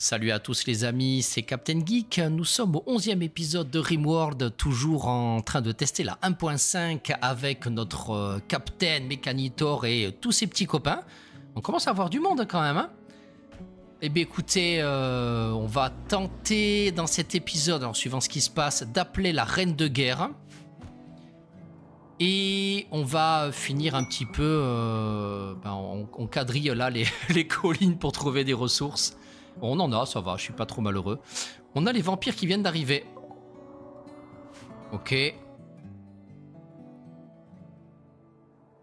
Salut à tous les amis, c'est Captain Geek. Nous sommes au 11e épisode de Rimworld, toujours en train de tester la 1.5 avec notre euh, Captain, Mechanitor et tous ses petits copains. On commence à avoir du monde quand même. Hein eh bien écoutez, euh, on va tenter dans cet épisode, en suivant ce qui se passe, d'appeler la Reine de Guerre. Et on va finir un petit peu... euh, ben, on, quadrille là les collines pour trouver des ressources. On en a, ça va, je suis pas trop malheureux. On a les vampires qui viennent d'arriver. Ok.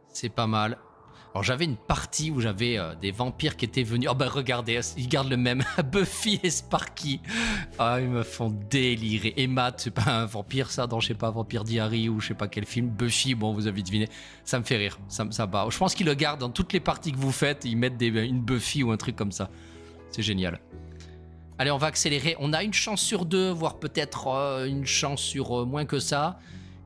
C'est pas mal. Alors j'avais une partie où j'avais euh, des vampires qui étaient venus. Oh bah regardez, ils gardent le même. Buffy et Sparky. Ah, ils me font délirer. Et Matt, c'est pas un vampire ça, dans je sais pas, Vampire Diary ou je sais pas quel film. Buffy, bon, vous avez deviné. Ça me fait rire. Ça, me- ça bat. Je pense qu'ils le gardent dans toutes les parties que vous faites. Ils mettent une Buffy ou un truc comme ça. C'est génial. Allez, on va accélérer. On a une chance sur deux, voire peut-être euh, une chance sur euh, moins que ça,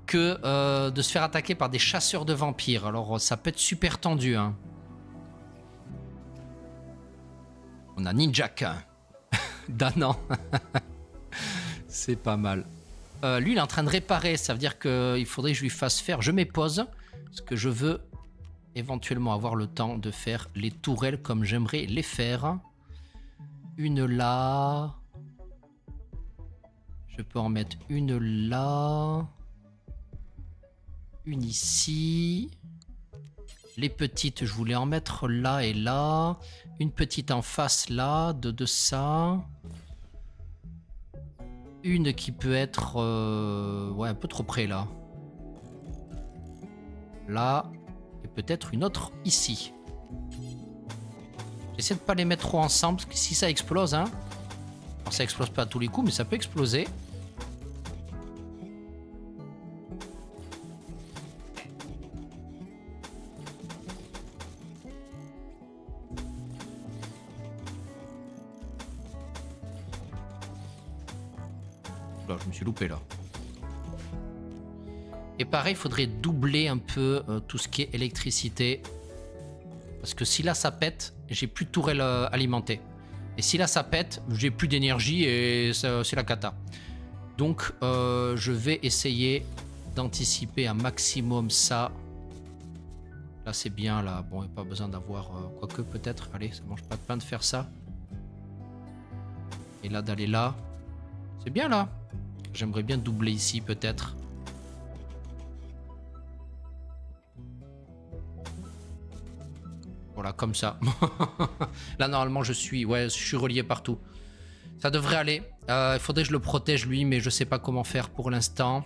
que euh, de se faire attaquer par des chasseurs de vampires. Alors, ça peut être super tendu. Hein. On a Ninjak. Danan. C'est pas mal. Lui, il est en train de réparer. Ça veut dire qu'il faudrait que je lui fasse faire. Je m'épose. Parce que je veux éventuellement avoir le temps de faire les tourelles comme j'aimerais les faire. Une là. Je peux en mettre une là. Une ici. Les petites, je voulais en mettre là et là. Une petite en face là, de, de ça. Une qui peut être... euh, ouais, un peu trop près là. Là. Et peut-être une autre ici. J'essaie de pas les mettre trop ensemble, parce que si ça explose, hein. Alors, ça explose pas à tous les coups, mais ça peut exploser. Là, je me suis loupé là. Et pareil, il faudrait doubler un peu euh, tout ce qui est électricité. Parce que si là ça pète, j'ai plus de tourelle euh, alimentée. Et si là ça pète, j'ai plus d'énergie et c'est la cata. Donc euh, je vais essayer d'anticiper un maximum ça. Là c'est bien là. Bon, a pas besoin d'avoir euh, quoique peut-être. Allez, ça mange pas de pain de faire ça. Et là d'aller là. C'est bien là. J'aimerais bien doubler ici peut-être. Voilà, comme ça. Là, normalement, je suis, ouais, je suis relié partout. Ça devrait aller. Euh, il faudrait que je le protège, lui, mais je sais pas comment faire pour l'instant.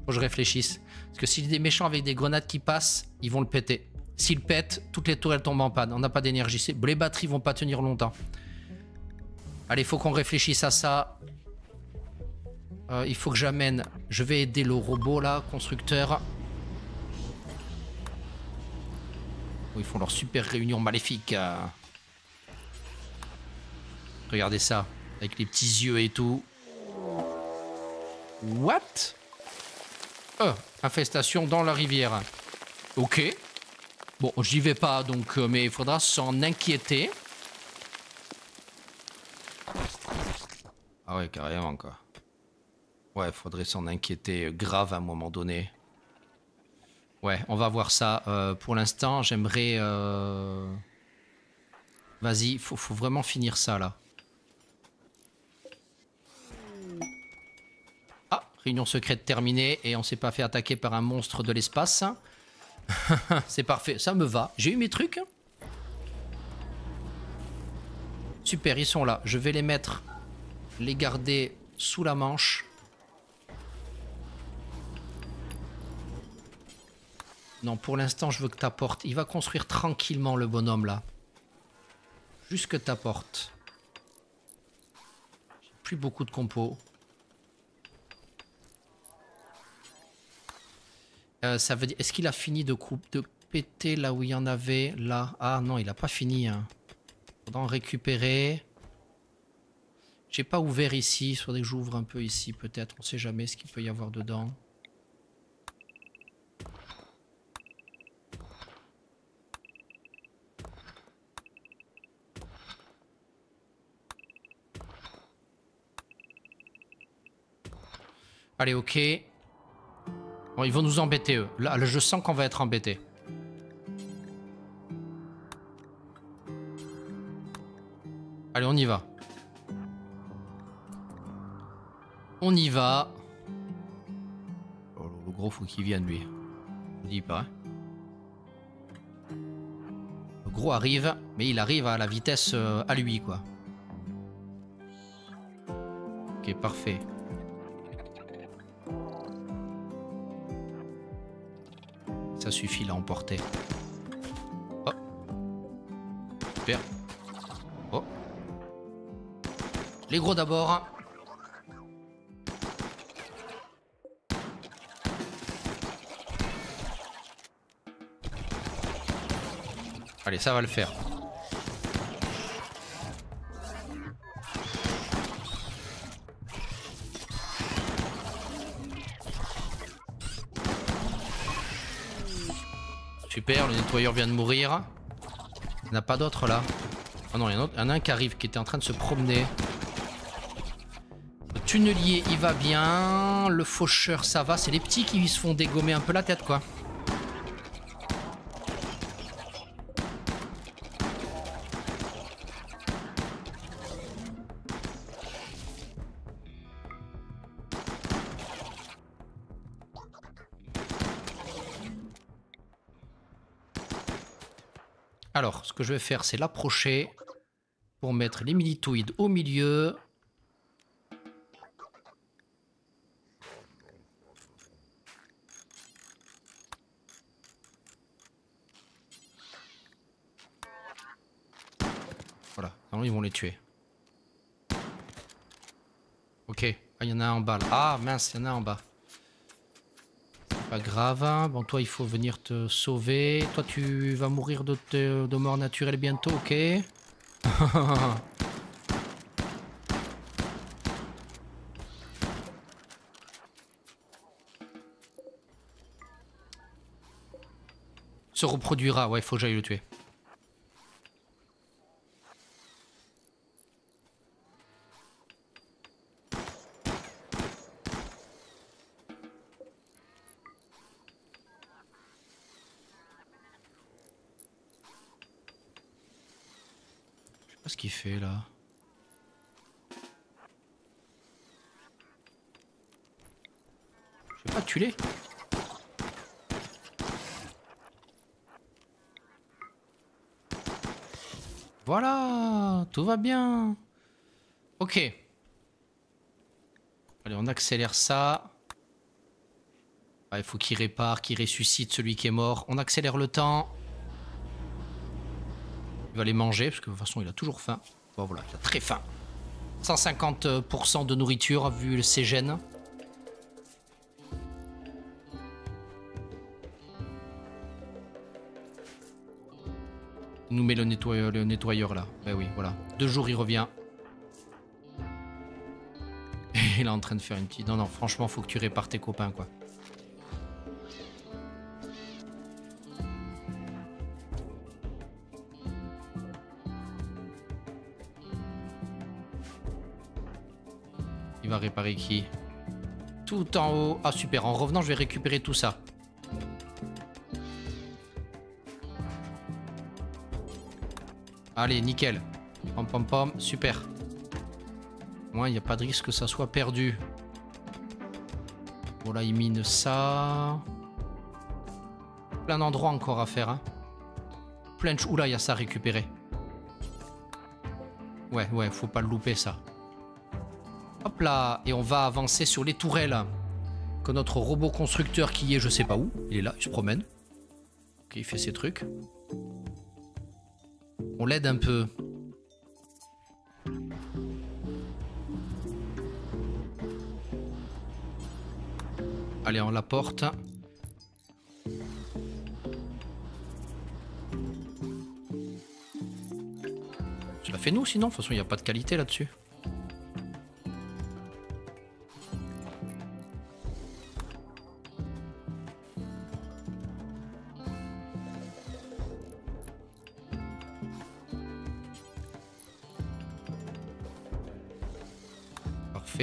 Faut que je réfléchisse. Parce que s'il y a des méchants avec des grenades qui passent, ils vont le péter. S'ils pètent, toutes les tourelles tombent en panne. On n'a pas d'énergie. Les batteries vont pas tenir longtemps. Allez, faut qu'on réfléchisse à ça. Euh, il faut que j'amène... Je vais aider le robot, là, constructeur. Ils font leur super réunion maléfique. euh. Regardez ça, avec les petits yeux et tout. What? Oh, infestation dans la rivière. Ok. Bon, j'y vais pas, donc, euh, mais il faudra s'en inquiéter. Ah ouais, carrément, quoi. Ouais, faudrait s'en inquiéter grave à un moment donné. Ouais, on va voir ça. Euh, pour l'instant, j'aimerais... euh, Vas-y, faut, faut vraiment finir ça, là. Ah, réunion secrète terminée et on s'est pas fait attaquer par un monstre de l'espace. C'est parfait, ça me va. J'ai eu mes trucs. Super, ils sont là. Je vais les mettre, les garder sous la manche. Non, pour l'instant, je veux que t'apportes. Il va construire tranquillement le bonhomme là. Juste que t'apportes. J'ai plus beaucoup de compos. Euh. Est-ce qu'il a fini de, péter là où il y en avait Là? Ah non, il a pas fini. Hein. Faudra en récupérer. J'ai pas ouvert ici. Il faudrait que j'ouvre un peu ici peut-être. On sait jamais ce qu'il peut y avoir dedans. Allez, ok. Bon, ils vont nous embêter, eux. Là, je sens qu'on va être embêtés. Allez, on y va. On y va. Oh, le gros, faut qu'il vienne, lui. Je dis pas. Hein. Le gros arrive, mais il arrive à la vitesse euh, à lui, quoi. Ok, parfait. Ça suffit, là, emporter. Oh. Oh. Les gros d'abord. Allez, ça va le faire. Le nettoyeur vient de mourir. Il n'y en a pas d'autres là. Oh non, il y, en a un qui arrive, qui était en train de se promener. Le tunnelier, il va bien. Le faucheur, ça va. C'est les petits qui se font dégommer un peu la tête, quoi. Que je vais faire, c'est l'approcher pour mettre les militoïdes au milieu. Voilà, non, ils vont les tuer. Ok, ah, il y en a un en bas là. Ah mince, il y en a un en bas. Pas grave. Hein. Bon, toi, il faut venir te sauver. Toi, tu vas mourir de, de mort naturelle bientôt, ok? Se reproduira, ouais, il faut que j'aille le tuer. Qu'est-ce qu'il fait là Voilà, tout va bien. Ok. Allez, on accélère ça. Ah, il faut qu'il répare, qu'il ressuscite celui qui est mort. On accélère le temps. Il va les manger, parce que de toute façon, il a toujours faim. Bon, voilà, il a très faim. 150% de nourriture, vu ses gènes. Nous met le nettoyeur, le nettoyeur là. Ben oui, voilà. Deux jours, il revient. Et il est en train de faire une petite... Non, non, franchement, faut que tu répares tes copains, quoi. Il va réparer qui? Tout en haut. Ah super, en revenant je vais récupérer tout ça. Allez, nickel. Pom pom pom, super. Moi, il n'y a pas de risque que ça soit perdu. Voilà, il mine ça. Plein d'endroits encore à faire. Hein. Plein de... Oula, il y a ça à récupérer. Ouais, ouais, faut pas le louper ça. Hop là, et on va avancer sur les tourelles. Que notre robot constructeur qui est je sais pas où, il est là, il se promène. Ok, il fait ses trucs. On l'aide un peu. Allez, on la porte. Tu la fait nous sinon? De toute façon, il n'y a pas de qualité là-dessus.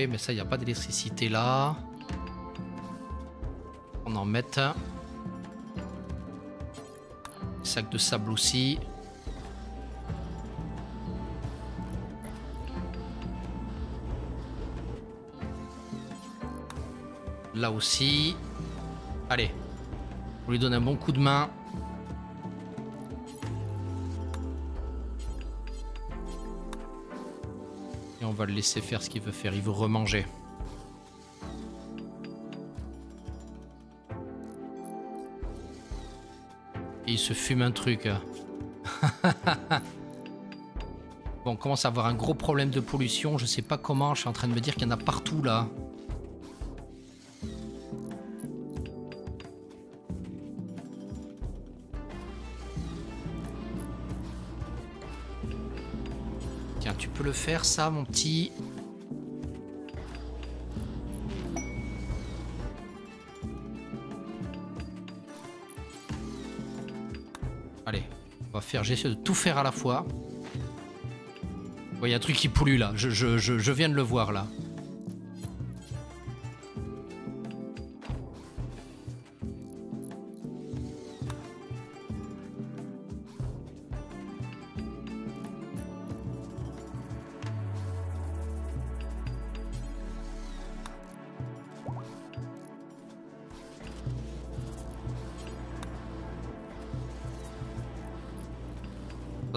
Mais ça, il n'y a pas d'électricité là. qu'on en mette. Sac de sable aussi. Là aussi. Allez. On lui donne un bon coup de main. On va le laisser faire ce qu'il veut faire. Il veut remanger. Et il se fume un truc. bon, on commence à avoir un gros problème de pollution. Je sais pas comment. Je suis en train de me dire qu'il y en a partout là. Faire ça, mon petit Allez, on va faire, j'essaie de tout faire à la fois. Il y a un truc qui pollue là, je, je, je viens de le voir là.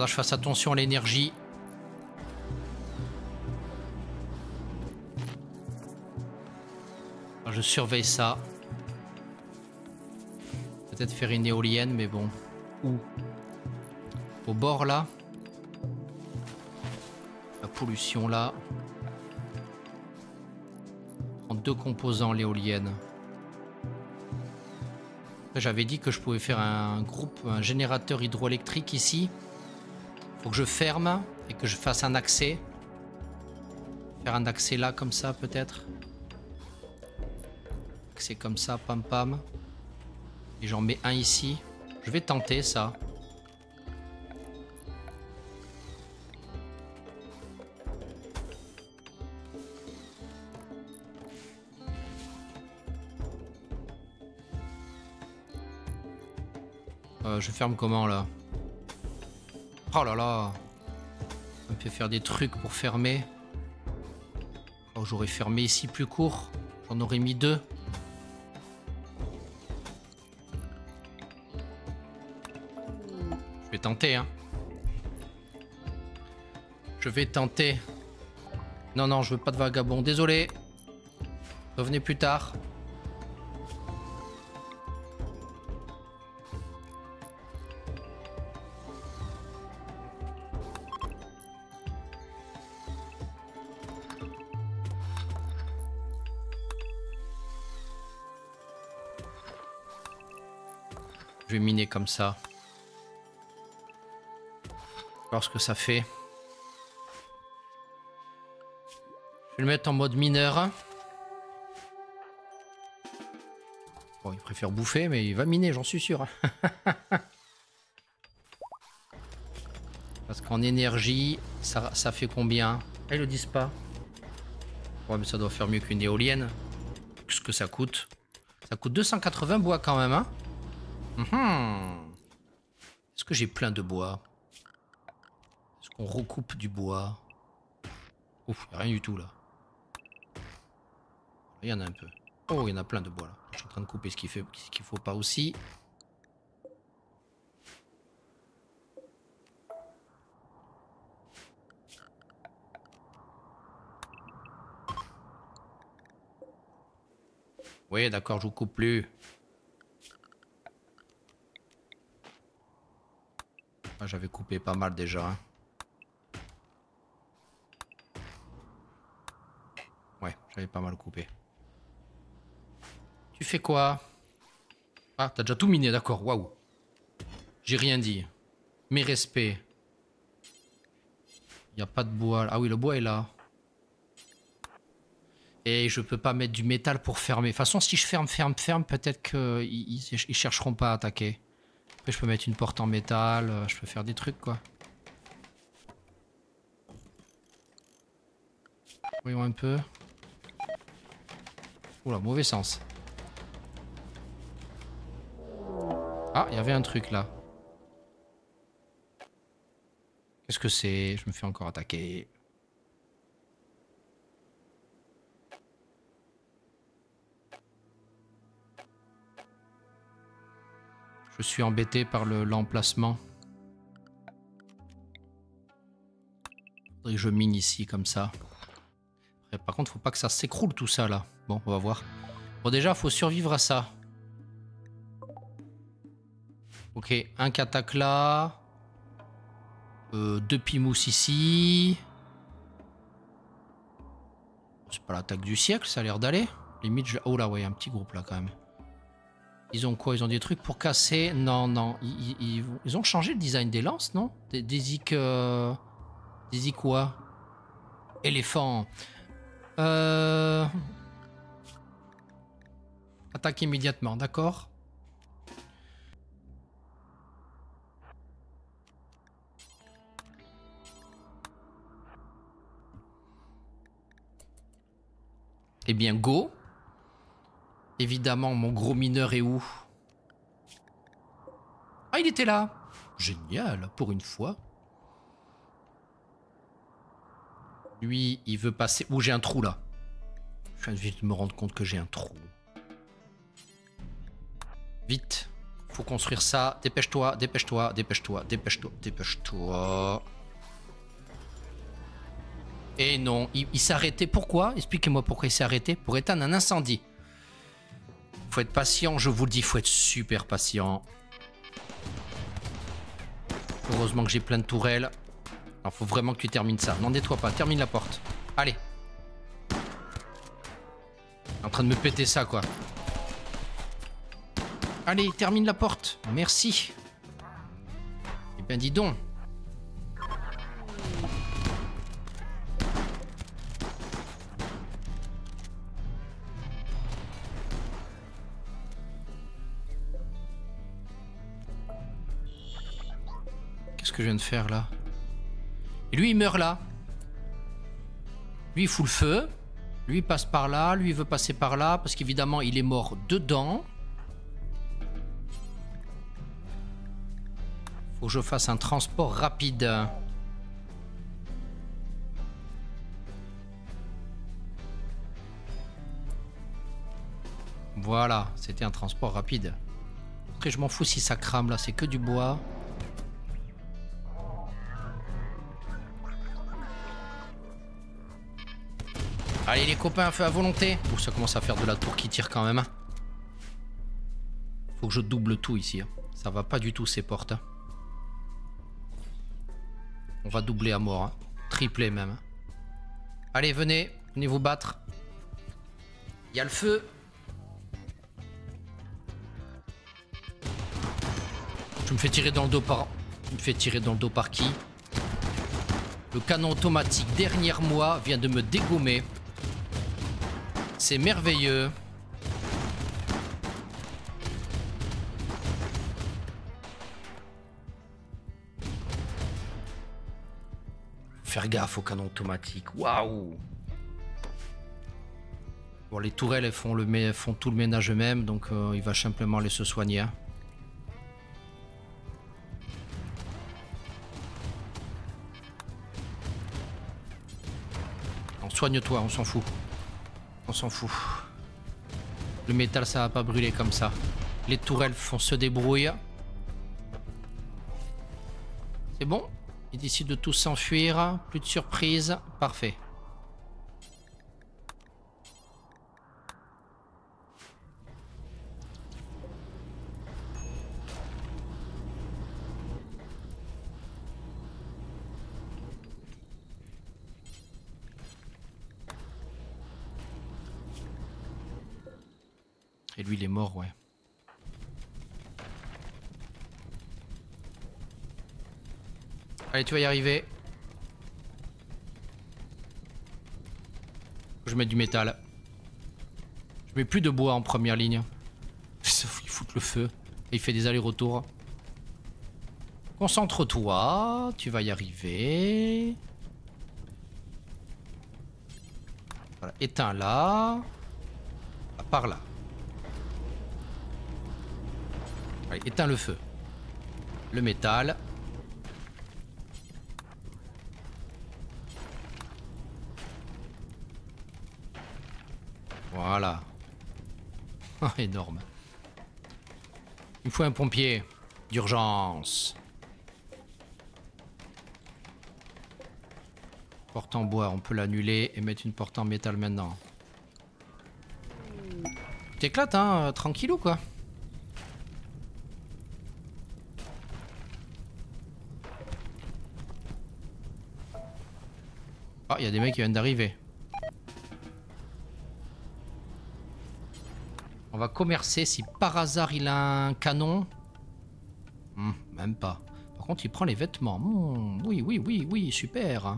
Je fasse attention à l'énergie. Je surveille ça. Peut-être faire une éolienne, mais bon. Où? Au bord là? La pollution là. En deux composants l'éolienne. J'avais dit que je pouvais faire un groupe, un générateur hydroélectrique ici. Faut que je ferme et que je fasse un accès. Faire un accès là comme ça peut-être. Accès comme ça, pam pam. Et j'en mets un ici. Je vais tenter ça. Euh, je ferme comment là? Oh là là On peut faire des trucs pour fermer. Oh, J'aurais fermé ici plus court. J'en aurais mis deux. Je vais tenter, hein. Je vais tenter. Non, non, je veux pas de vagabond. Désolé. Revenez plus tard. Je vais miner comme ça. Voir ce que ça fait. Je vais le mettre en mode mineur. Bon, il préfère bouffer, mais il va miner, j'en suis sûr. Parce qu'en énergie, ça, fait combien? Ils le disent pas. Ouais, mais ça doit faire mieux qu'une éolienne. Ce que ça coûte. Ça coûte 280 bois quand même, hein Mhm. Est-ce que j'ai plein de bois? Est-ce qu'on recoupe du bois? Ouf, rien du tout là. Il y en a un peu. Oh, il y en a plein de bois là. Je suis en train de couper ce qu'il qu'il faut pas aussi. Oui, d'accord, je vous coupe plus. J'avais coupé pas mal déjà. hein. Ouais, j'avais pas mal coupé. Tu fais quoi? Ah, t'as déjà tout miné, d'accord, waouh. J'ai rien dit. Mes respects. Il a pas de bois. Ah oui, le bois est là. Et je peux pas mettre du métal pour fermer. De toute façon, si je ferme, ferme, ferme, peut-être qu'ils ils, ils chercheront pas à attaquer. Je peux mettre une porte en métal. euh, Je peux faire des trucs, quoi. Voyons un peu. Oula, mauvais sens. Ah, il y avait un truc là. Qu'est-ce que c'est? Je me fais encore attaquer. Je suis embêté par l'emplacement. Faudrait que je mine ici comme ça. par contre, faut pas que ça s'écroule tout ça là. Bon, on va voir. Bon, déjà, faut survivre à ça. Ok, un katak là. Euh, deux pimous ici. C'est pas l'attaque du siècle, ça a l'air d'aller. Limite, je... oh là, ouais, un petit groupe là quand même. Ils ont quoi? Ils ont des trucs pour casser? Non, non. Ils, ont changé le design des lances, non? Des, des ic... Euh, des quoi? Éléphant. Euh... Attaque immédiatement, d'accord? Eh bien, go. Évidemment, mon gros mineur est où? Ah, il était là Génial, pour une fois. Lui, il veut passer... Ouh, j'ai un trou, là? Je viens de me rendre compte que j'ai un trou. Vite. Faut construire ça. Dépêche-toi, dépêche-toi, dépêche-toi, dépêche-toi, dépêche-toi. Et non, il, il s'est arrêté. Pourquoi? Expliquez-moi pourquoi il s'est arrêté. Pour éteindre un incendie. Faut être patient, je vous le dis, faut être super patient. Heureusement que j'ai plein de tourelles. Alors faut vraiment que tu termines ça. N'en détruis pas, termine la porte. Allez. En train de me péter ça, quoi. Allez, termine la porte. Merci. Eh ben dis donc. Je viens de faire là Et lui, il meurt là. Lui, il fout le feu. Lui, il passe par là. Lui, il veut passer par là. Parce qu'évidemment, il est mort dedans. Faut que je fasse un transport rapide. Voilà, c'était un transport rapide. Après, je m'en fous si ça crame là, c'est que du bois. Allez les copains, feu à volonté. Ouh, ça commence à faire de la tour qui tire quand même. Hein. Faut que je double tout ici. Hein. Ça va pas du tout ces portes. Hein. On va doubler à mort. Tripler même. Allez, venez. Venez vous battre. Il y a le feu. Je me fais tirer dans le dos par... Je me fais tirer dans le dos par qui? Le canon automatique derrière moi vient de me dégommer. C'est merveilleux. Faire gaffe au canon automatique. Waouh Bon, les tourelles, elles font, tout le ménage eux-mêmes, donc euh, il va simplement aller se soigner. soigne-toi, on s'en fout. On s'en fout. Le métal, ça va pas brûler comme ça. Les tourelles font se débrouiller. C'est bon? Il décide de tous s'enfuir. Plus de surprise. Parfait. Lui, il est mort, ouais. Allez, tu vas y arriver. Je mets du métal. Je mets plus de bois en première ligne. Il fout le feu. Et il fait des allers-retours. Concentre-toi. Tu vas y arriver. Voilà. Éteins là. Par là. Éteins le feu. Le métal. Voilà. Ah, énorme. Il faut un pompier. D'urgence. Porte en bois, on peut l'annuler et mettre une porte en métal maintenant. T'éclates, hein, tranquillou quoi? Ah, il y a des mecs qui viennent d'arriver. On va commercer si par hasard il a un canon. Hmm, même pas. Par contre, il prend les vêtements. Hmm, oui, oui, oui, oui, super.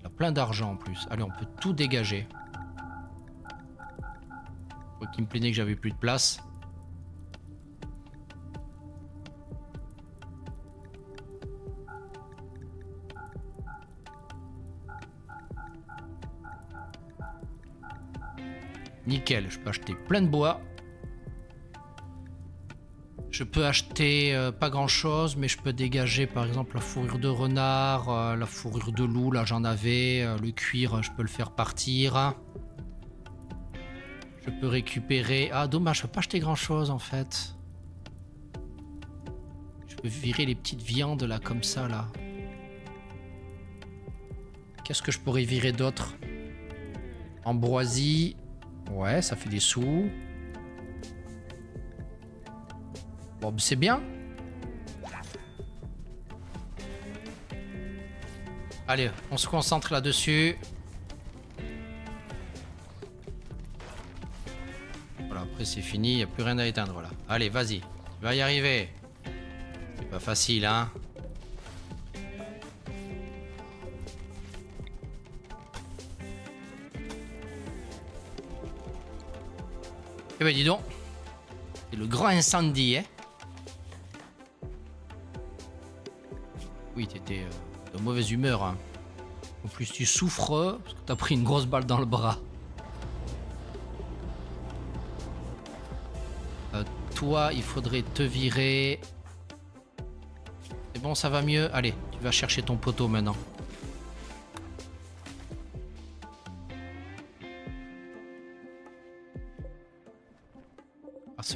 Il a plein d'argent en plus. Allez, on peut tout dégager. Faut me plaignait que j'avais plus de place. Nickel, je peux acheter plein de bois. Je peux acheter euh, pas grand chose, mais je peux dégager par exemple la fourrure de renard, euh, la fourrure de loup, là j'en avais, euh, le cuir, je peux le faire partir. Je peux récupérer... Ah dommage, je peux pas acheter grand chose en fait. Je peux virer les petites viandes là comme ça là. Qu'est-ce que je pourrais virer d'autre? Ambroisie, Ouais, ça fait des sous. Bon, c'est bien. Allez, on se concentre là-dessus. Voilà, après c'est fini, il n'y a plus rien à éteindre là. Allez, vas-y, tu vas y arriver. C'est pas facile, hein. Eh ben dis donc, c'est le grand incendie, hein Oui, t'étais euh, de mauvaise humeur. Hein. En plus, tu souffres parce que t'as pris une grosse balle dans le bras. Euh, toi, il faudrait te virer. C'est bon, ça va mieux? Allez, tu vas chercher ton poteau maintenant.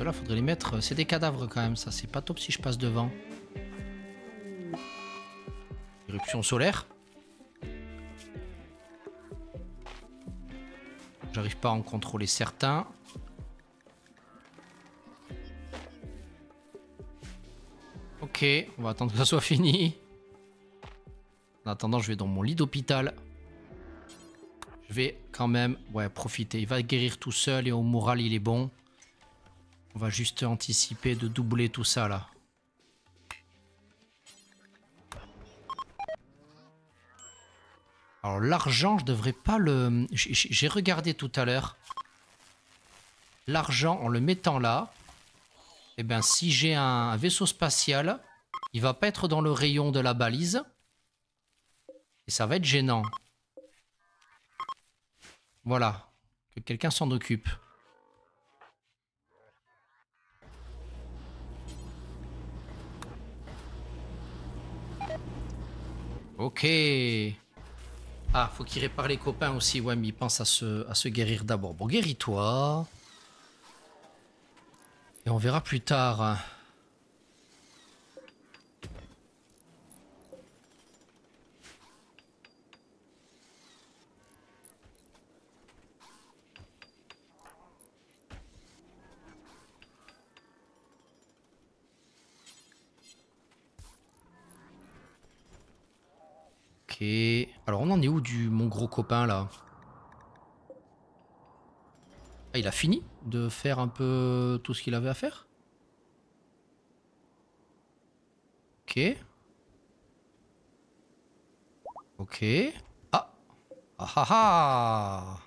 Ceux-là, faudrait les mettre. C'est des cadavres quand même, ça. C'est pas top si je passe devant. Éruption solaire. J'arrive pas à en contrôler certains. Ok, on va attendre que ça soit fini. En attendant, je vais dans mon lit d'hôpital. Je vais quand même ouais, profiter. Il va guérir tout seul et au moral, il est bon. On va juste anticiper de doubler tout ça là. Alors l'argent, je devrais pas le... J'ai regardé tout à l'heure. L'argent, en le mettant là, eh ben, si j'ai un vaisseau spatial, il va pas être dans le rayon de la balise. Et ça va être gênant. Voilà. Que quelqu'un s'en occupe. Ok. Ah, faut qu'il répare les copains aussi. Ouais, mais il pense à se, guérir d'abord. Bon, guéris-toi. Et on verra plus tard. Alors on en est où du mon gros copain là? Ah, Il a fini de faire un peu tout ce qu'il avait à faire? Ok. Ok. Ah Ah ah ah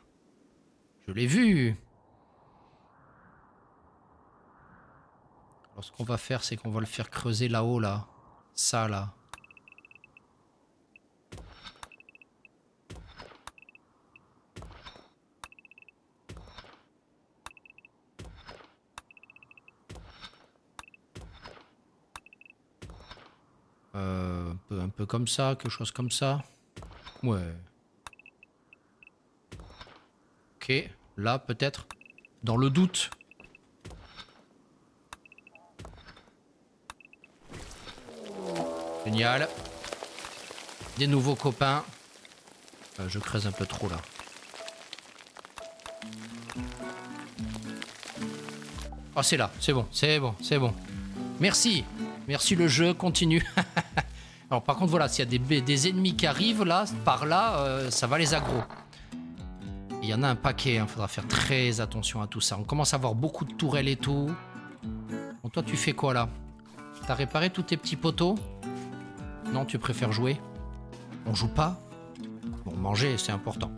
Je l'ai vu Alors ce qu'on va faire c'est qu'on va le faire creuser là-haut là. Ça là. Euh, un, peu, comme ça, quelque chose comme ça. Ouais. Ok, là peut-être. Dans le doute. Génial. Des nouveaux copains. Euh, je creuse un peu trop là. Oh c'est là, c'est bon, c'est bon, c'est bon. Merci, merci le jeu, continue. Alors par contre voilà, s'il y a des, des, ennemis qui arrivent là, par là, euh, ça va les aggro. Il y en a un paquet, il hein, faudra faire très attention à tout ça. On commence à avoir beaucoup de tourelles et tout. Toi tu fais quoi là? T'as réparé tous tes petits poteaux? Non, tu préfères jouer? On joue pas? Bon, manger, c'est important.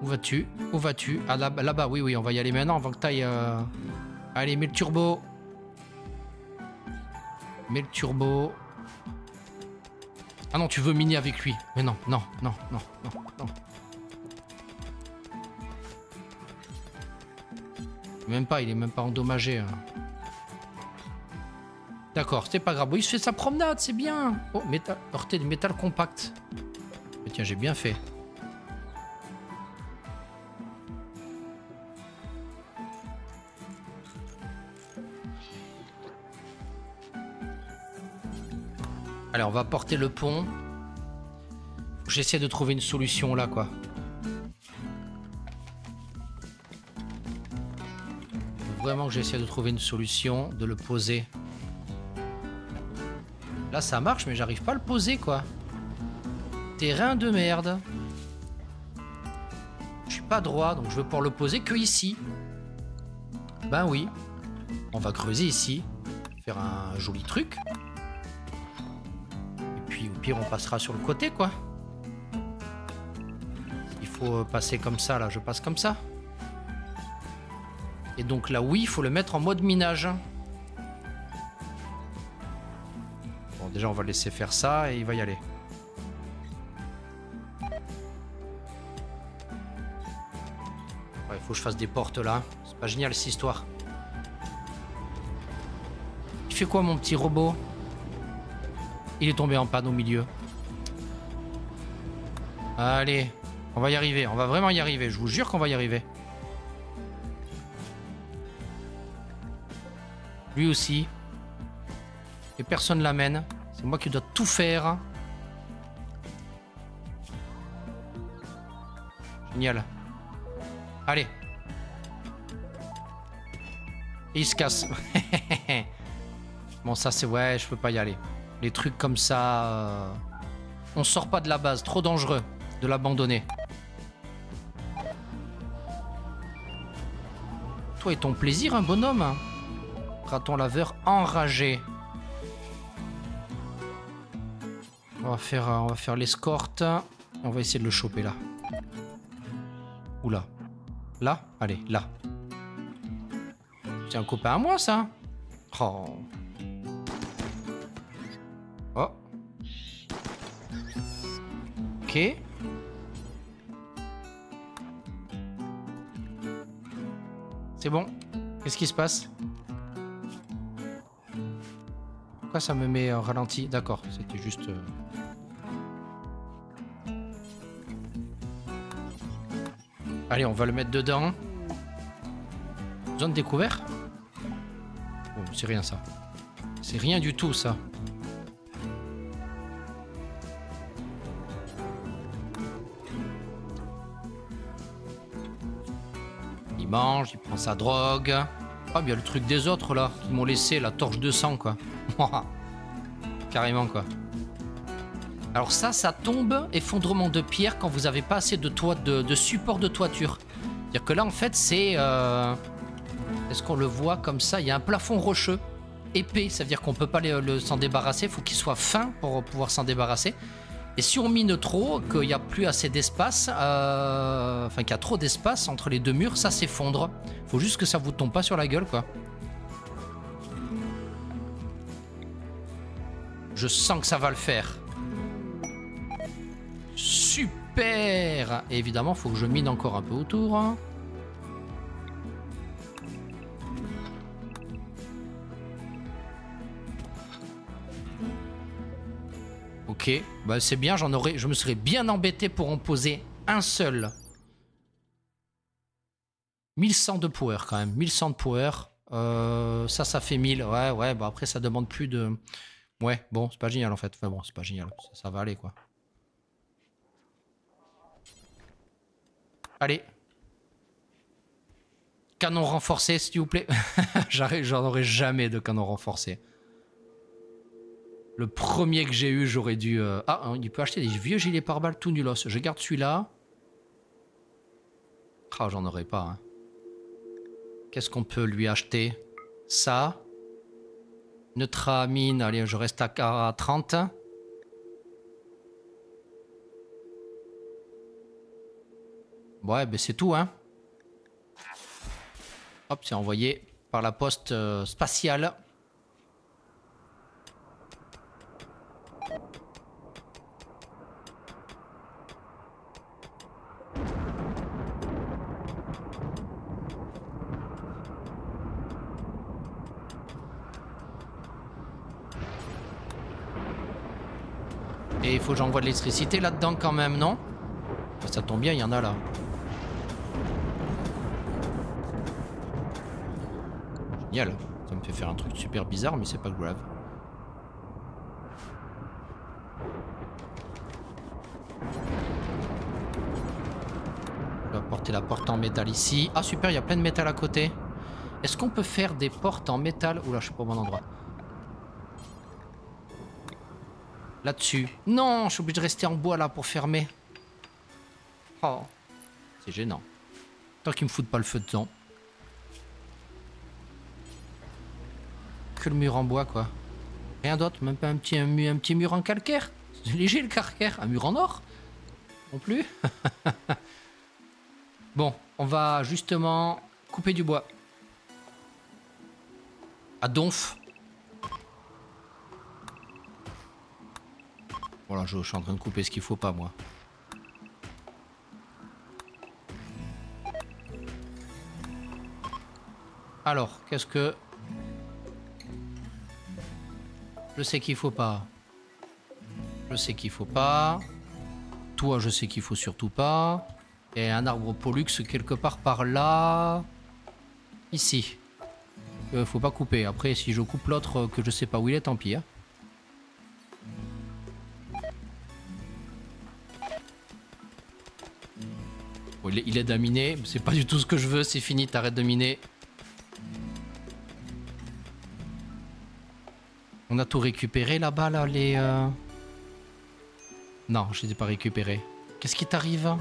Où vas-tu? Où vas-tu? Ah là-bas, oui, oui, on va y aller maintenant avant que t'ailles... Euh... Allez, mets le turbo. Le turbo. Ah non, tu veux miner avec lui. Mais non, non, non, non, non, non. Même pas, il est même pas endommagé. Hein. D'accord, c'est pas grave. il se fait sa promenade, c'est bien. Oh, métal, heurté de métal compact. Mais tiens, j'ai bien fait. Allez, on va porter le pont. J'essaie de trouver une solution là, quoi. Vraiment que j'essaie de trouver une solution, de le poser. Là, ça marche, mais j'arrive pas à le poser, quoi. Terrain de merde. Je suis pas droit, donc je veux pouvoir le poser que ici. Ben oui. On va creuser ici. Faire un joli truc. On passera sur le côté, quoi. Il faut passer comme ça, là. Je passe comme ça. Et donc là, oui, il faut le mettre en mode minage. déjà, on va laisser faire ça et il va y aller. il faut que je fasse des portes là. C'est pas génial cette histoire. Il fait quoi mon petit robot? Il est tombé en panne au milieu. Allez, on va y arriver. On va vraiment y arriver. Je vous jure qu'on va y arriver. Lui aussi. Et personne l'amène. C'est moi qui dois tout faire. Génial. Allez. Et il se casse. bon, ça c'est... Ouais, je peux pas y aller. Les trucs comme ça... Euh, on sort pas de la base. Trop dangereux de l'abandonner. Toi et ton plaisir, un bonhomme. Hein. Raton laveur enragé. On va faire, euh, on va faire l'escorte. On va essayer de le choper là. Oula. Là? Allez, là. C'est un copain à moi, ça. Oh. C'est bon. Qu'est-ce qui se passe? Pourquoi ça me met en ralenti? D'accord, c'était juste... Euh, Allez, on va le mettre dedans. Zone découverte c'est rien ça. C'est rien du tout ça. Mange, il prend sa drogue. Ah, a le truc des autres là, qui m'ont laissé la torche de sang quoi. Carrément quoi. Alors ça, ça tombe, effondrement de pierre, quand vous n'avez pas assez de, toit, de, support de toiture. C'est-à-dire que là, en fait, c'est... Euh, est-ce qu'on le voit comme ça? Il y a un plafond rocheux, épais, ça veut dire qu'on peut pas s'en débarrasser, il faut qu'il soit fin pour pouvoir s'en débarrasser. Et si on mine trop, qu'il n'y a plus assez d'espace, euh, enfin qu'il y a trop d'espace entre les deux murs, ça s'effondre. Faut juste que ça vous tombe pas sur la gueule, quoi. Je sens que ça va le faire. Super Et évidemment, faut que je mine encore un peu autour. Bah c'est bien, j'en aurais, je me serais bien embêté pour en poser un seul. 1100 de power quand même, 1100 de power. Euh, ça, ça fait 1000. Ouais, ouais, bah après ça demande plus de... Ouais, bon, c'est pas génial en fait. Enfin bon, c'est pas génial, ça, ça va aller quoi. Allez. Canon renforcé, s'il vous plaît. J'en aurai jamais de canon renforcé. Le premier que j'ai eu, j'aurais dû... Euh, ah, hein, il peut acheter des vieux gilets pare-balles tout nulos. Je garde celui-là. Ah, j'en aurais pas. Hein. Qu'est-ce qu'on peut lui acheter? Ça. Neutramine, allez, je reste à 30. Ouais, ben c'est tout, hein. Hop, c'est envoyé par la poste euh, spatiale. Faut que j'envoie de l'électricité là-dedans quand même, non Ça tombe bien, il y en a là. Génial. Ça me fait faire un truc super bizarre, mais c'est pas grave. Je vais porter la porte en métal ici. Ah super, il y a plein de métal à côté. Est-ce qu'on peut faire des portes en métal? Oula, je suis pas au bon endroit. Là-dessus. Non, je suis obligé de rester en bois là pour fermer. Oh. C'est gênant. Tant qu'ils me foutent pas le feu de temps. Que le mur en bois, quoi. Rien d'autre, même pas un petit, un, un petit mur en calcaire. C'est léger le calcaire. Un mur en or Non plus Bon, on va justement couper du bois. À donf. Voilà, je, suis en train de couper ce qu'il faut pas, moi. Alors, qu'est-ce que... Je sais qu'il faut pas? Je sais qu'il faut pas. Toi, je sais qu'il faut surtout pas. Et un arbre pollux quelque part par là. Ici. Euh, faut pas couper. Après, si je coupe l'autre que je sais pas où il est, tant pis. Hein. Il est daminé. C'est pas du tout ce que je veux. C'est fini, t'arrêtes de miner. On a tout récupéré là-bas, là, les... Euh, non, je les ai pas récupérés. Qu'est-ce qui t'arrive?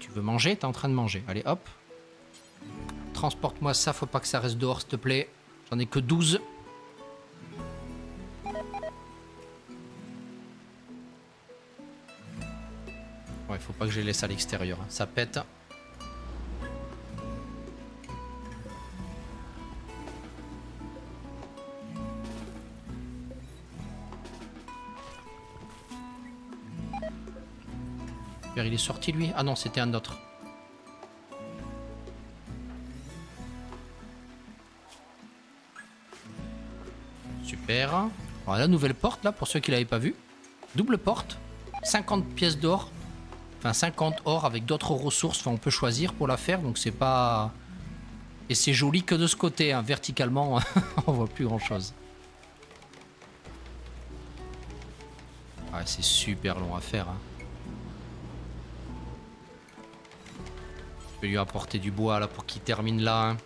Tu veux manger? T'es en train de manger. Allez, hop. Transporte-moi ça, faut pas que ça reste dehors, s'il te plaît. J'en ai que 12. Pas que je les laisse à l'extérieur. Hein. Ça pète. Il est sorti lui? Ah non, c'était un autre. Super. Voilà nouvelle porte là, pour ceux qui l'avaient pas vu. Double porte. 50 pièces d'or. Enfin 50 or avec d'autres ressources. Enfin on peut choisir pour la faire. Donc c'est pas... Et c'est joli que de ce côté. Hein. Verticalement, on voit plus grand chose. Ah, c'est super long à faire. Hein. Je vais lui apporter du bois là pour qu'il termine là. Hein.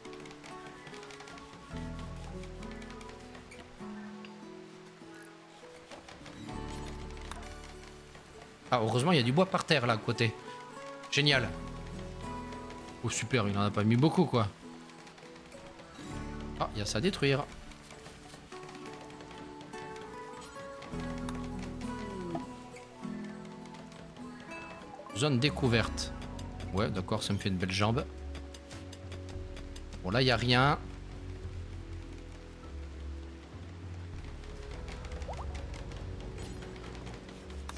Ah, heureusement, il y a du bois par terre là à côté. Génial. Oh, super, il en a pas mis beaucoup quoi. Ah, il y a ça à détruire. Zone découverte. Ouais, d'accord, ça me fait une belle jambe. Bon, là, il n'y a rien.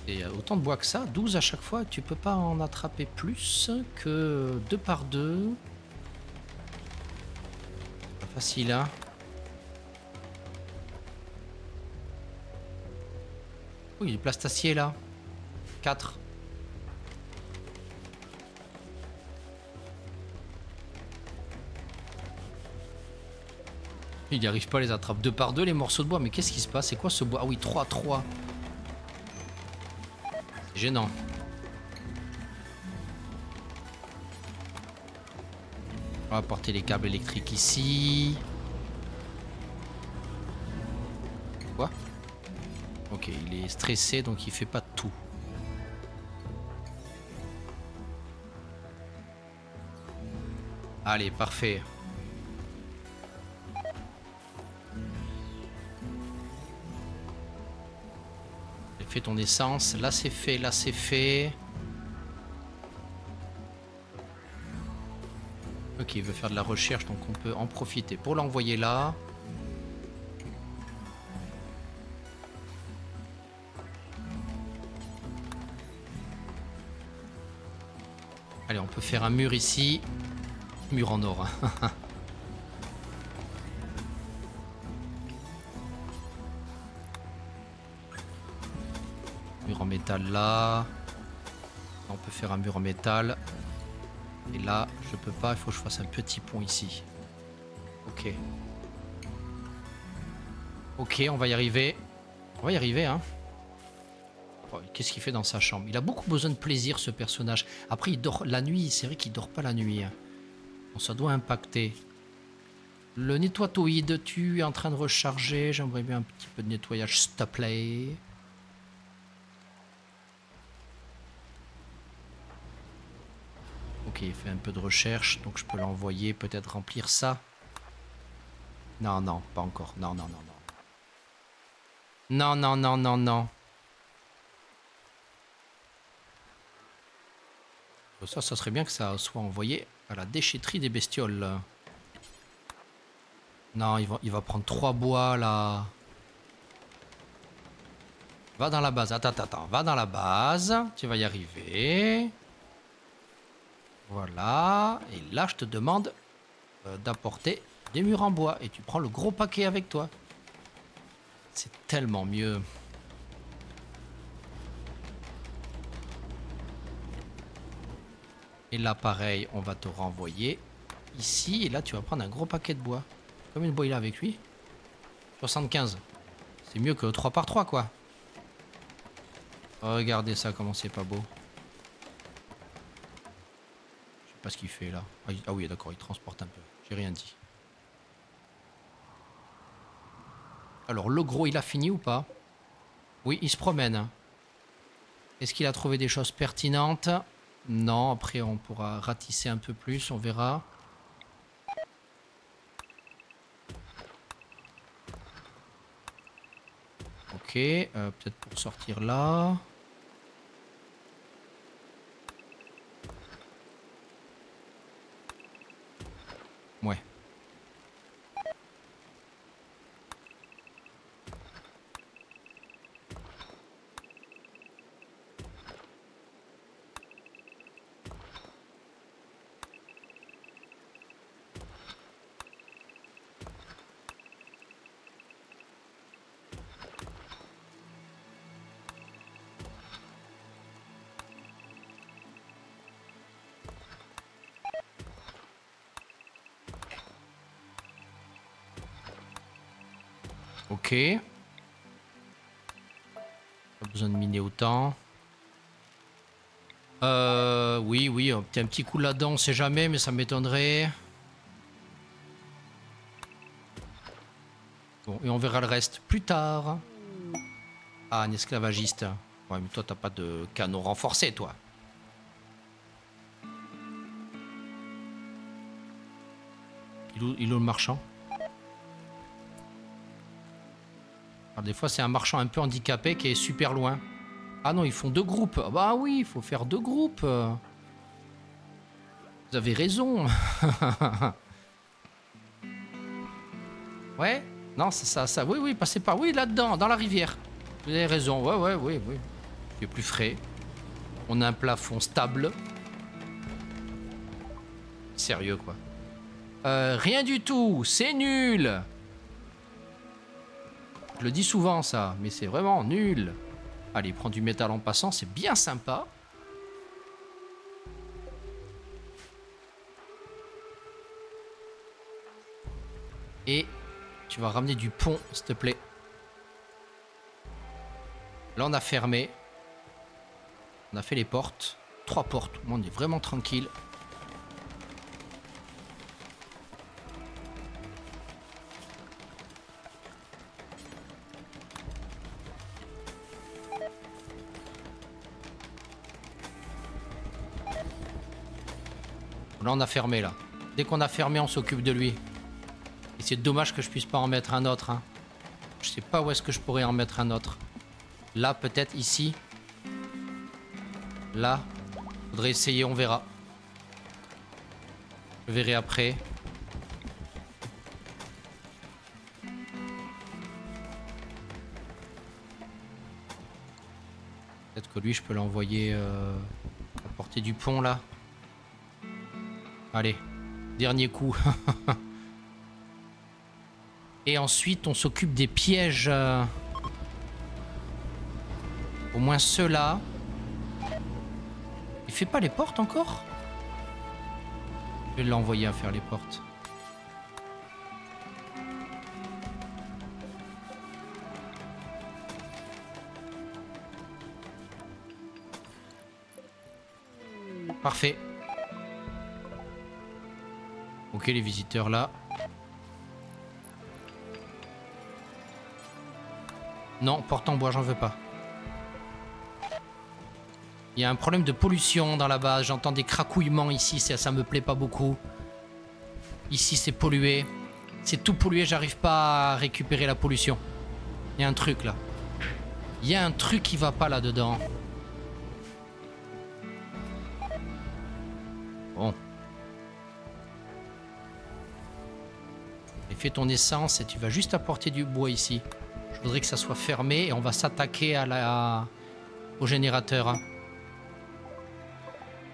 Et autant de bois que ça, 12 à chaque fois, tu peux pas en attraper plus que 2 par 2. Pas facile, hein Oh, il du plastacier là. 4. Il n'y arrive pas, les attrape deux par deux les morceaux de bois. Mais qu'est-ce qui se passe? C'est quoi ce bois? Ah oui, 3, 3. Gênant. On va porter les câbles électriques ici. Quoi? Ok, il est stressé donc il fait pas tout. Allez, parfait. Fais ton essence. Là, c'est fait. Là, c'est fait. Ok, il veut faire de la recherche, donc on peut en profiter pour l'envoyer là. Allez, on peut faire un mur ici. Mur en or. là. On peut faire un mur en métal. Et là, je peux pas, il faut que je fasse un petit pont ici. Ok. Ok, on va y arriver. On va y arriver, hein. Oh, qu'est-ce qu'il fait dans sa chambre? Il a beaucoup besoin de plaisir, ce personnage. Après, il dort la nuit. C'est vrai qu'il dort pas la nuit. Hein. ça doit impacter. Le nettoyatoïde, tu es en train de recharger. J'aimerais bien un petit peu de nettoyage, s'il te plaît. Il fait un peu de recherche, donc je peux l'envoyer, peut-être remplir ça. Non, non, pas encore. Non, non, non, non. Non, non, non, non, non. Ça, ça serait bien que ça soit envoyé à la déchetterie des bestioles. Non, il va, il va prendre trois bois, là. Va dans la base. Attends, attends, attends. Va dans la base. Tu vas y arriver. Voilà. Et là, je te demande euh, d'apporter des murs en bois. Et tu prends le gros paquet avec toi. C'est tellement mieux. Et là, pareil, on va te renvoyer ici. Et là, tu vas prendre un gros paquet de bois. Combien de bois il a avec lui 75. C'est mieux que 3 par 3, quoi. Regardez ça, comment c'est pas beau. Pas ce qu'il fait là. Ah, ah oui, d'accord, il transporte un peu. J'ai rien dit. Alors, le gros, il a fini ou pas? Oui, il se promène. Est-ce qu'il a trouvé des choses pertinentes? Non, après on pourra ratisser un peu plus, on verra. Ok, euh, peut-être pour sortir là. Ok. Pas besoin de miner autant. Euh, oui, oui, un petit coup là-dedans, on sait jamais, mais ça m'étonnerait. Bon, et on verra le reste plus tard. Ah, un esclavagiste. Ouais, mais toi, t'as pas de canon renforcé, toi. Il est où le marchand? Des fois, c'est un marchand un peu handicapé qui est super loin. Ah non, ils font deux groupes. Ah bah oui, il faut faire deux groupes. Vous avez raison. ouais Non, c'est ça, ça. Oui, oui, passez par. Oui, là-dedans, dans la rivière. Vous avez raison. Ouais, ouais, oui, oui. Il est plus frais. On a un plafond stable. Sérieux, quoi. Euh, rien du tout. C'est nul. Je le dis souvent ça, mais c'est vraiment nul. Allez, prends du métal en passant, c'est bien sympa. Et tu vas ramener du pont, s'il te plaît. Là, on a fermé. On a fait les portes. Trois portes. On est vraiment tranquille. Là, on a fermé, là. Dès qu'on a fermé, on s'occupe de lui. Et c'est dommage que je puisse pas en mettre un autre. Hein. Je sais pas où est-ce que je pourrais en mettre un autre. Là, peut-être ici. Là. Faudrait essayer, on verra. Je verrai après. Peut-être que lui, je peux l'envoyer euh, à portée du pont, là. Allez, dernier coup. Et ensuite, on s'occupe des pièges. Au moins ceux-là. Il fait pas les portes encore? Je vais l'envoyer à faire les portes. Parfait. Ok, les visiteurs là. Non, porte en bois, j'en veux pas. Il y a un problème de pollution dans la base. J'entends des cracouillements ici, ça, ça me plaît pas beaucoup. Ici, c'est pollué. C'est tout pollué, j'arrive pas à récupérer la pollution. Il y a un truc là. Il y a un truc qui va pas là-dedans. Fais ton essence et tu vas juste apporter du bois ici. Je voudrais que ça soit fermé et on va s'attaquer à la... au générateur. Hein.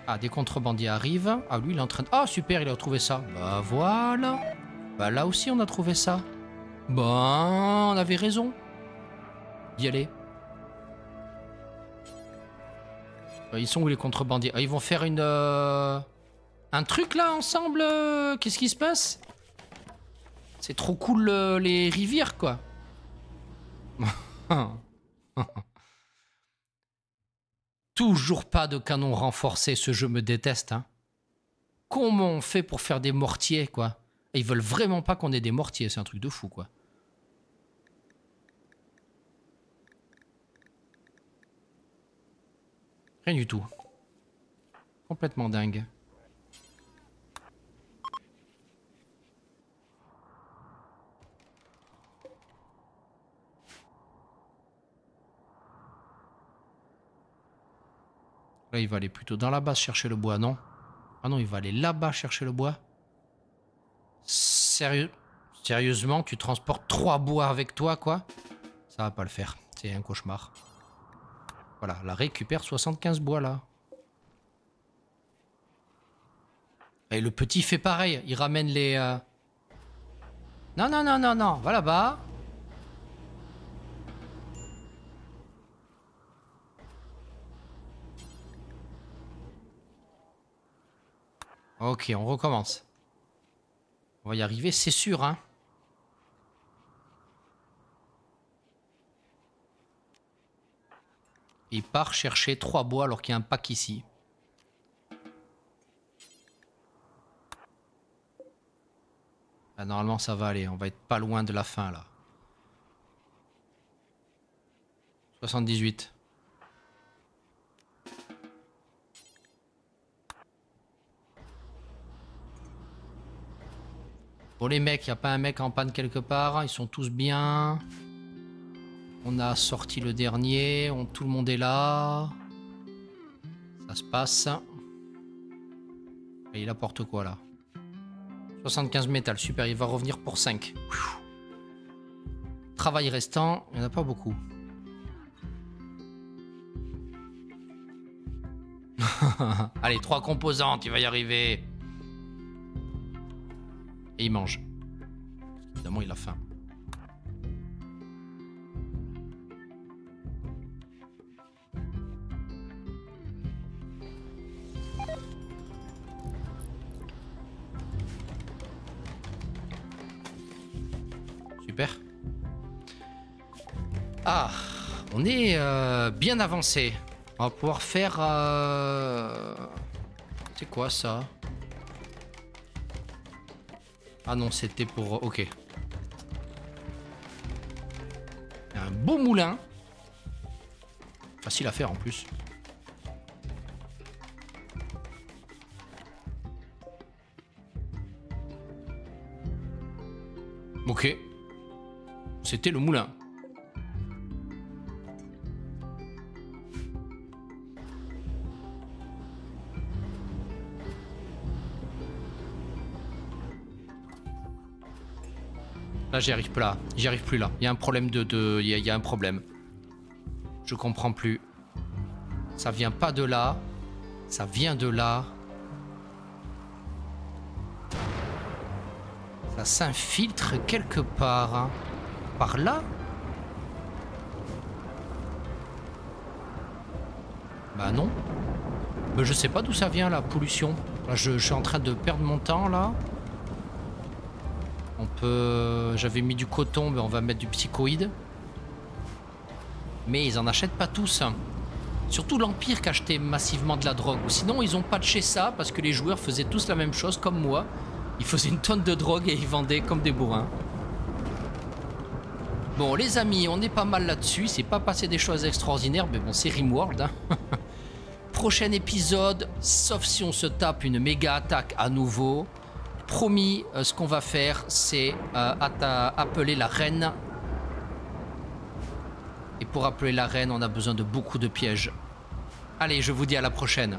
Ah, des contrebandiers arrivent. Ah, lui, il est en train de... Ah, super, il a trouvé ça. Bah, voilà. Bah, là aussi, on a trouvé ça. Bon, on avait raison d'y aller. Bah, ils sont où, les contrebandiers? Ah, Ils vont faire une... Euh, un truc, là, ensemble euh, Qu'est-ce qui se passe? C'est trop cool, euh, les rivières, quoi. Toujours pas de canon renforcé, ce jeu me déteste. Hein. Comment on fait pour faire des mortiers, quoi? Ils veulent vraiment pas qu'on ait des mortiers, c'est un truc de fou, quoi. Rien du tout. Complètement dingue. Là, il va aller plutôt dans la base chercher le bois, non? Ah non, il va aller là-bas chercher le bois. Sérieux Sérieusement, tu transportes trois bois avec toi, quoi? Ça va pas le faire. C'est un cauchemar. Voilà, la récupère 75 bois, là. Et le petit fait pareil. Il ramène les... Euh, non, non, non, non, non. Va là-bas. Ok, on recommence. On va y arriver, c'est sûr, hein. Il part chercher trois bois alors qu'il y a un pack ici. Ah, normalement, ça va aller. On va être pas loin de la fin, là. 78. Bon les mecs, il a pas un mec en panne quelque part. Ils sont tous bien. On a sorti le dernier. Tout le monde est là. Ça se passe. Il apporte quoi là? 75 métal, super, il va revenir pour 5. Travail restant, il n'y en a pas beaucoup. Allez, trois composantes, il va y arriver. Et il mange. Évidemment, il a faim. Super. Ah, on est euh, bien avancé. On va pouvoir faire... Euh, c'est quoi ça? Ah non, c'était pour... Ok. Un beau moulin. Facile à faire en plus. Ok. C'était le moulin. Là, j'y arrive plus là. J'y arrive plus là. Il y a un problème de... Il y, a un problème. Je comprends plus. Ça vient pas de là. Ça vient de là. Ça s'infiltre quelque part. Hein. Par là? Bah non. Mais je sais pas d'où ça vient la pollution. je, suis en train de perdre mon temps là. On peut... J'avais mis du coton, mais on va mettre du psychoïde. Mais ils en achètent pas tous. Surtout l'Empire qui achetait massivement de la drogue. Sinon, ils ont patché ça parce que les joueurs faisaient tous la même chose, comme moi. Ils faisaient une tonne de drogue et ils vendaient comme des bourrins. Bon, les amis, on est pas mal là-dessus. C'est pas passé des choses extraordinaires, mais bon, c'est Rimworld. Hein. Prochain épisode, sauf si on se tape une méga attaque à nouveau. Promis, euh, ce qu'on va faire, c'est euh, appeler la reine. Et pour appeler la reine, on a besoin de beaucoup de pièges. Allez, je vous dis à la prochaine.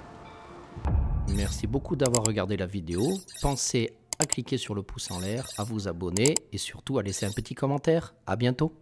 Merci beaucoup d'avoir regardé la vidéo. Pensez à cliquer sur le pouce en l'air, à vous abonner et surtout à laisser un petit commentaire. À bientôt